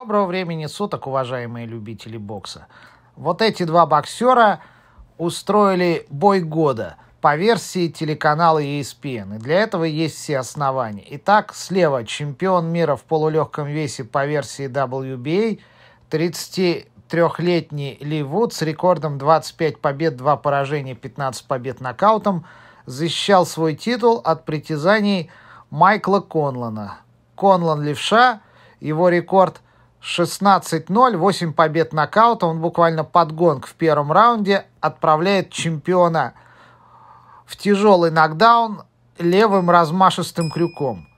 Доброго времени суток, уважаемые любители бокса. Вот эти два боксера устроили бой года по версии телеканала ESPN. И для этого есть все основания. Итак, слева чемпион мира в полулегком весе по версии WBA, 33-летний Ли Вуд с рекордом 25 побед, 2 поражения, 15 побед нокаутом, защищал свой титул от притязаний Майкла Конлана. Конлан левша, его рекорд 16-0, 8 побед нокаута. Он буквально подгонг в первом раунде отправляет чемпиона в тяжелый нокдаун левым размашистым крюком.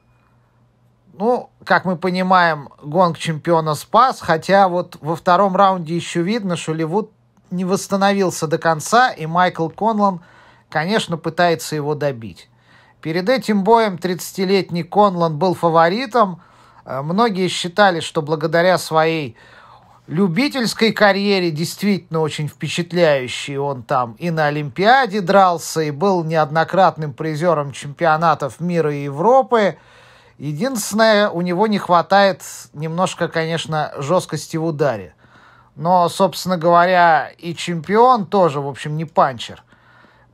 Ну, как мы понимаем, гонг чемпиона спас, хотя вот во втором раунде еще видно, что Ливуд не восстановился до конца, и Майкл Конлан, конечно, пытается его добить. Перед этим боем 30-летний Конлан был фаворитом – Э, многие считали, что благодаря своей любительской карьере действительно очень впечатляющий. Он там и на Олимпиаде дрался, и был неоднократным призером чемпионатов мира и Европы. Единственное, у него не хватает немножко, конечно, жесткости в ударе. Но, собственно говоря, и чемпион тоже, в общем, не панчер,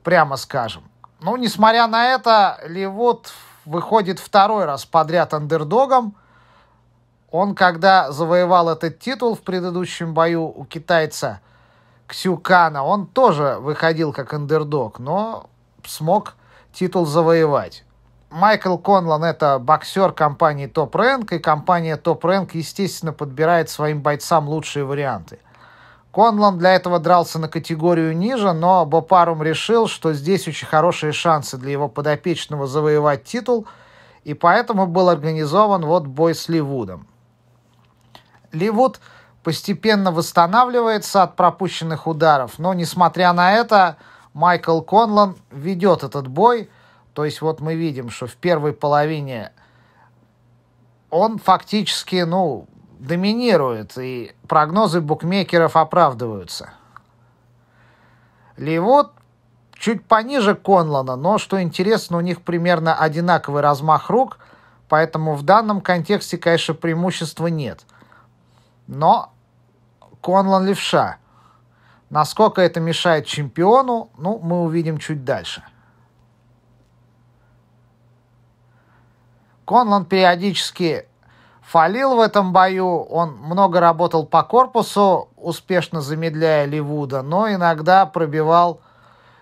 прямо скажем. Ну, несмотря на это, Ливуд выходит второй раз подряд андердогом – он, когда завоевал этот титул в предыдущем бою у китайца Ксюкана, он тоже выходил как андердог, но смог титул завоевать. Майкл Конлан – это боксер компании Top Rank, и компания Top Rank, естественно, подбирает своим бойцам лучшие варианты. Конлан для этого дрался на категорию ниже, но Бопарум решил, что здесь очень хорошие шансы для его подопечного завоевать титул, и поэтому был организован вот бой с Ливудом. Ливуд постепенно восстанавливается от пропущенных ударов, но, несмотря на это, Майкл Конлан ведет этот бой. То есть вот мы видим, что в первой половине он фактически, ну, доминирует, и прогнозы букмекеров оправдываются. Ливуд чуть пониже Конлана, но, что интересно, у них примерно одинаковый размах рук, поэтому в данном контексте, конечно, преимущества нет – но Конлан левша. Насколько это мешает чемпиону, ну, мы увидим чуть дальше. Конлан периодически фалил в этом бою, он много работал по корпусу, успешно замедляя Ливуда, но иногда пробивал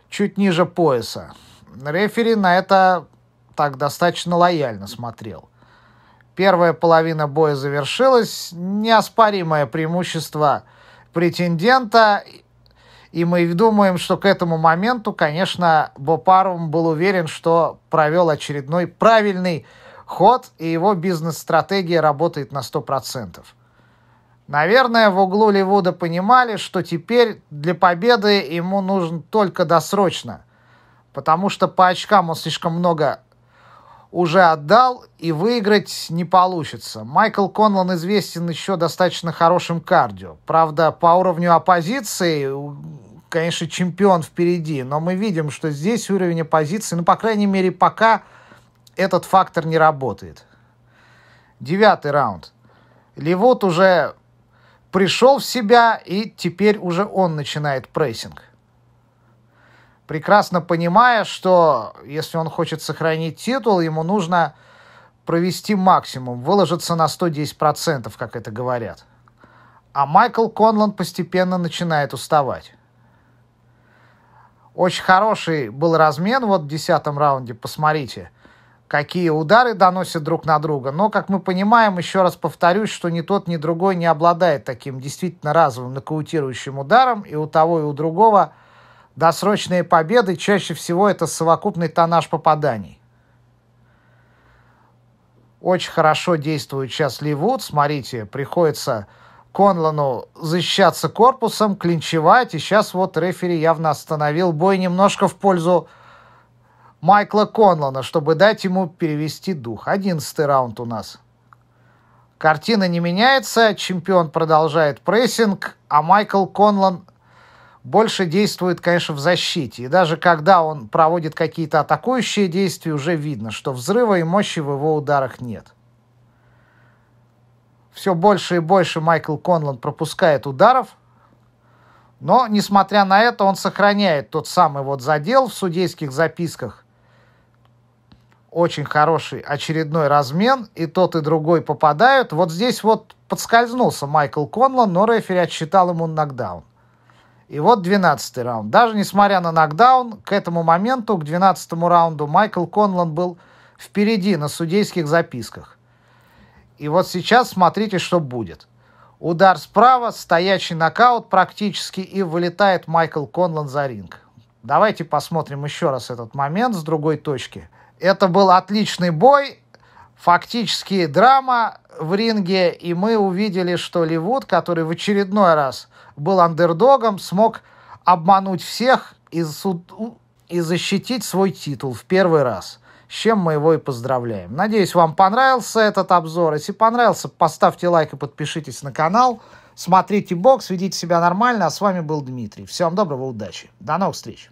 чуть ниже пояса. Рефери на это так достаточно лояльно смотрел. Первая половина боя завершилась. Неоспоримое преимущество претендента. И мы думаем, что к этому моменту, конечно, Бопарум был уверен, что провел очередной правильный ход, и его бизнес-стратегия работает на 100%. Наверное, в углу Ливуда понимали, что теперь для победы ему нужен только досрочно, потому что по очкам он слишком много уже отдал, и выиграть не получится. Майкл Конлан известен еще достаточно хорошим кардио. Правда, по уровню оппозиции, конечно, чемпион впереди, но мы видим, что здесь уровень оппозиции, ну, по крайней мере, пока этот фактор не работает. Девятый раунд. Ливут уже пришел в себя, и теперь уже он начинает прессинг прекрасно понимая, что если он хочет сохранить титул, ему нужно провести максимум, выложиться на 110%, как это говорят. А Майкл Конланд постепенно начинает уставать. Очень хороший был размен вот в десятом раунде, посмотрите, какие удары доносят друг на друга. Но, как мы понимаем, еще раз повторюсь, что ни тот, ни другой не обладает таким действительно разовым нокаутирующим ударом, и у того, и у другого – Досрочные победы чаще всего это совокупный тоннаж попаданий. Очень хорошо действует сейчас Ливуд. Смотрите, приходится Конлану защищаться корпусом, клинчевать. И сейчас вот рефери явно остановил бой немножко в пользу Майкла Конлана, чтобы дать ему перевести дух. Одиннадцатый раунд у нас. Картина не меняется, чемпион продолжает прессинг, а Майкл Конлан больше действует, конечно, в защите. И даже когда он проводит какие-то атакующие действия, уже видно, что взрыва и мощи в его ударах нет. Все больше и больше Майкл Конланд пропускает ударов, но, несмотря на это, он сохраняет тот самый вот задел в судейских записках. Очень хороший очередной размен, и тот, и другой попадают. Вот здесь вот подскользнулся Майкл Конланд, но рефери отсчитал ему нокдаун. И вот 12 раунд. Даже несмотря на нокдаун, к этому моменту, к 12 раунду, Майкл Конлан был впереди на судейских записках. И вот сейчас смотрите, что будет. Удар справа, стоячий нокаут практически, и вылетает Майкл Конлан за ринг. Давайте посмотрим еще раз этот момент с другой точки. Это был отличный бой, фактически драма в ринге, и мы увидели, что Ливуд, который в очередной раз был андердогом, смог обмануть всех и, суд... и защитить свой титул в первый раз. С чем мы его и поздравляем. Надеюсь, вам понравился этот обзор. Если понравился, поставьте лайк и подпишитесь на канал. Смотрите бокс, ведите себя нормально. А с вами был Дмитрий. Всем доброго, удачи. До новых встреч.